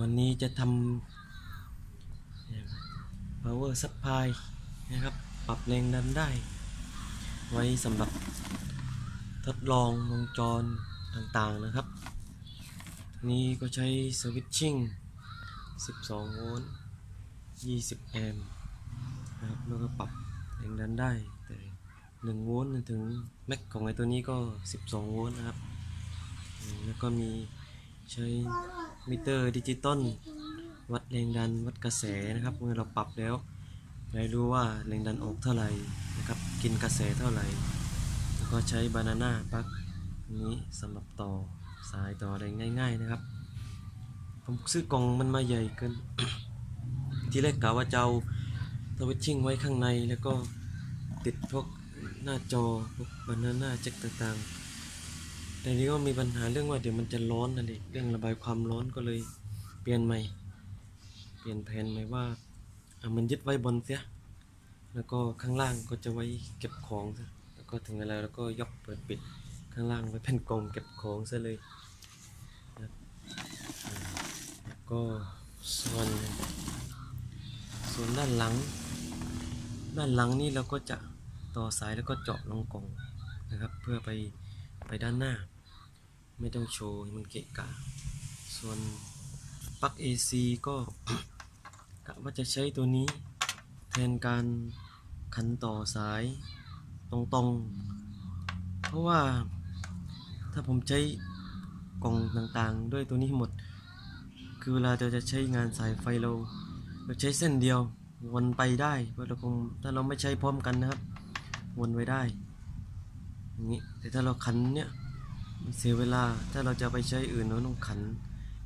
วันนี้จะทำ power supply นะครับ ปรับแรงดันได้ ไว้สำหรับทดลองวงจรต่างๆนะครับ นี้ก็ใช้ switching 12 โวลต์ 20 แอมป์นะครับ แล้วก็ปรับแรงดันได้ แต่ 1 โวลต์ถึงแม็กของไอตัวนี้ก็ 12 โวลต์นะครับ แล้วก็มีใช้ มิเตอร์ดิจิตอลวัดแรงดันวัดกระแสนะครับ เมื่อเราปรับแล้วได้รู้ว่าแรงดันออกเท่าไหร่นะครับ กินกระแสเท่าไหร่ แล้วก็ใช้ banana plug นี้สำหรับต่อสายต่ออะไรง่าย ๆนะครับ ผมซื้อกล่องมันมาใหญ่เกิน ที่แรกกะว่าจะเอา switching ไว้ข้างในแล้วก็ติดพวกหน้าจอพวกบานาน่าแจ็คต่างๆ แต่นี้ก็มีปัญหาเรื่องว่าเดี๋ยวมันจะร้อนนั่นเองเรื่องระบายความร้อนก็เลยเปลี่ยนใหม่ เปลี่ยนแผนใหม่ว่าเอามันยึดไว้บนเสีย แล้วก็ข้างล่างก็จะไว้เก็บของซะแล้วก็ถึงเวลาเราก็ยกเปิดปิดข้างล่างไว้เป็นกองเก็บของซะเลยแล้วก็ส่วนส่วนด้านหลัง ด้านหลังนี่เราก็จะต่อสายแล้วก็เจาะลงกล่องนะครับ เพื่อไปไปด้านหน้า ไม่ต้องโชว์มันเกะกะ ส่วนปลั๊ก AC ก็กะว่าจะใช้ตัวนี้แทนการขันต่อสายตรงๆ เพราะว่าถ้าผมใช้กล่องต่างๆ ด้วยตัวนี้หมด คือเวลาเราจะใช้งานสายไฟเรา เราใช้เส้นเดียววนไปได้เพราะเราคงถ้าเราไม่ใช้พร้อมกันนะครับ วนไว้ได้อย่างนี้แต่ถ้าเราขันเนี่ย มันเสียเวลาถ้าเราจะไปใช้อื่นเราต้องขัน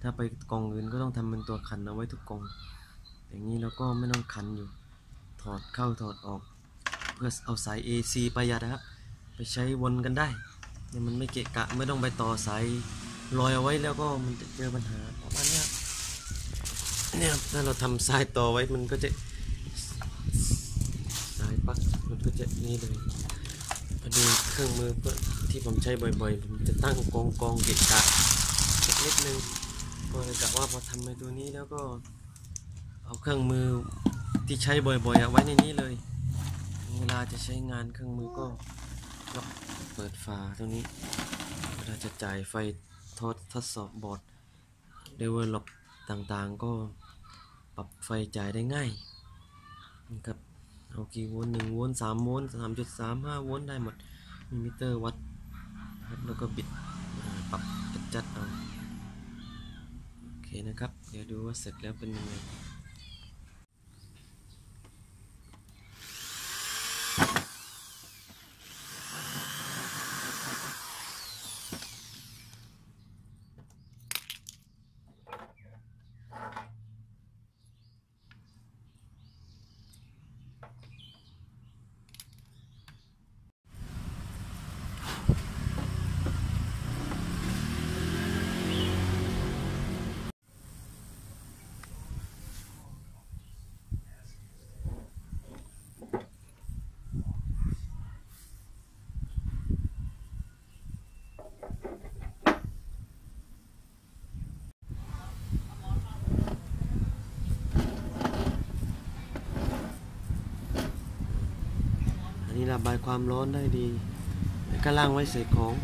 ถ้าไปกองอื่นก็ต้องทำเป็นตัวขันเอาไว้ทุกกอง อย่างนี้เราก็ไม่ต้องขันอยู่ ถอดเข้าถอดออก เพื่อเอาสาย AC ประหยัดนะครับไปใช้วนกันได้เนี่ยมันไม่เกะกะไม่ต้องไปต่อสายลอยเอาไว้แล้วก็มันจะเจอปัญหาประมาณเนี้ยเนี่ยถ้าเราทำสายต่อไว้มันก็จะสายปักมันก็จะนี่เลยมาดูเครื่องมือเพื่อ ที่ผมใช้บ่อยๆ ผมจะตั้งกองกองเกะกะสักนิดนึงก็เลยกะว่าพอทำในตัวนี้แล้วก็ เอาเครื่องมือที่ใช้บ่อยๆเอะไว้ในนี้เลย เวลาจะใช้งานเครื่องมือก็ก็เปิดฝาตรงนี้ เวลาจะจ่ายไฟทดทดสอบบอร์ด develop ต่างๆ ก็ปรับไฟจ่ายได้ง่ายนะครับเอากี่โวลต์หนึ่งโวลต์สามโวลต์สามจุดสามห้าโวลต์ได้หมดมีมิเตอร์วัด แล้วก็บิดปรับจัดเอา โอเคนะครับ เดี๋ยวดูว่าเสร็จแล้วเป็นยังไง ระบายความร้อนได้ดีก็ล่างไว้ใส่ของ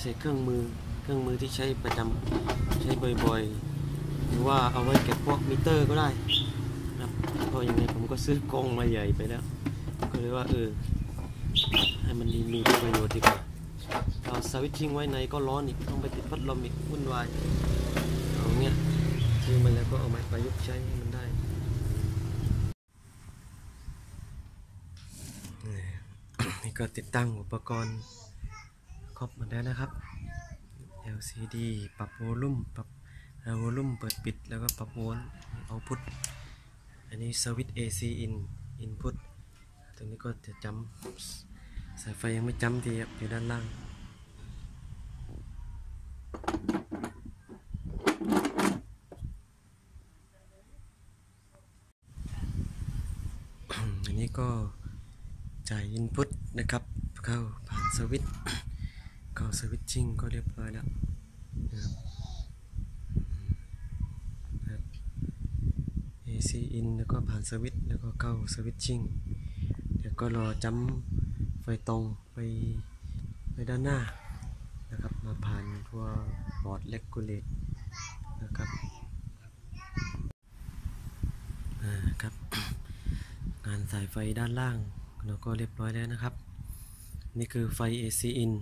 ใส่เครื่องมือเครื่องมือที่ใช้ประจำใช้บ่อยๆ หรือว่าเอาไว้เก็บพวกมิเตอร์ก็ได้นะครับก็ยังไงผมก็ซื้อกล้องมาใหญ่ไปแล้ว ก็เลยว่าเออให้มันดีมีประโยชน์ดีกว่าเอาสวิตชิ่งไว้ในก็ร้อนอีกต้องไปติดพัดลมอีกวุ่นวายเอาเนี้ยซื้อมาแล้วก็เอามาประยุกต์ใช้ให้มันได้ นี่ ก็ติดตั้งอุปกรณ์ครบหมดแล้วนะครับ LCD ปรับโวลูมปรับโวลูมเปิดปิดแล้วก็ปรับโวลต์เอาพุทอันนี้สวิตช์ AC in input ตรงนี้ก็จะจำสายไฟยังไม่จำทีอยู่ด้านล่างอันนี้ก็ จ่าย input นะครับ เข้าผ่านสวิตช์เข้าสวิตชิ่งก็เรียบร้อยแล้วนะครับ AC in แล้วก็ผ่านสวิตช์แล้วก็เข้าสวิตชิ่งเดี๋ยวก็รอจำไฟตรงไปไปด้านหน้านะครับมาผ่านตัวบอร์ดเลกูเลตนะครับอ่าครับ งานสายไฟด้านล่าง เราก็เรียบร้อยแล้วนะครับ นี่คือไฟ AC in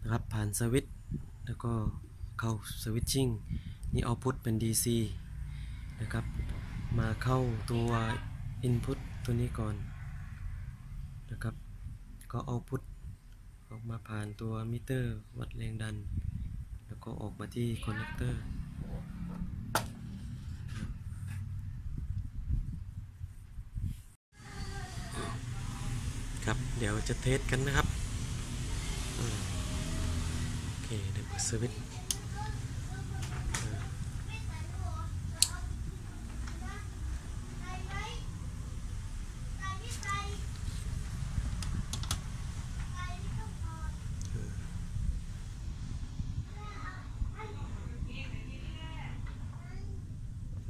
นะครับ ผ่านสวิตช์แล้วก็เข้า switching นี่ output เป็น DC นะครับ มาเข้าตัว input ตัวนี้ก่อนนะครับ ก็ output ออกมาผ่านตัวมิเตอร์วัดแรงดัน แล้วก็ออกมาที่ connectorครับ เดี๋ยวจะเทสกันนะครับโอเคเดี๋ยวเปิดสวิตช์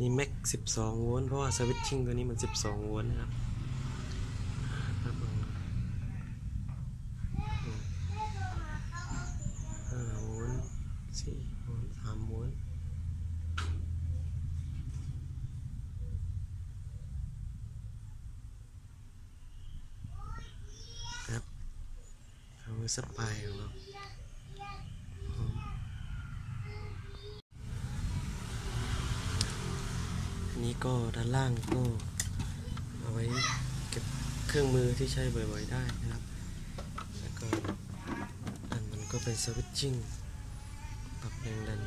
นี่แม็ก 12 โวลต์ เพราะว่าสวิตชิ่งตัวนี้มัน 12 โวลต์นะครับผมอืมห้าโวลต์ สี่โวลต์สามโวลต์ครับเอาสปายของเราอันนี้ก็ด้านล่างก็เอาไว้เก็บเครื่องมือที่ใช้บ่อยๆได้นะครับ แล้วก็อันมันก็เป็นสวิตชิ่ง Pakinggan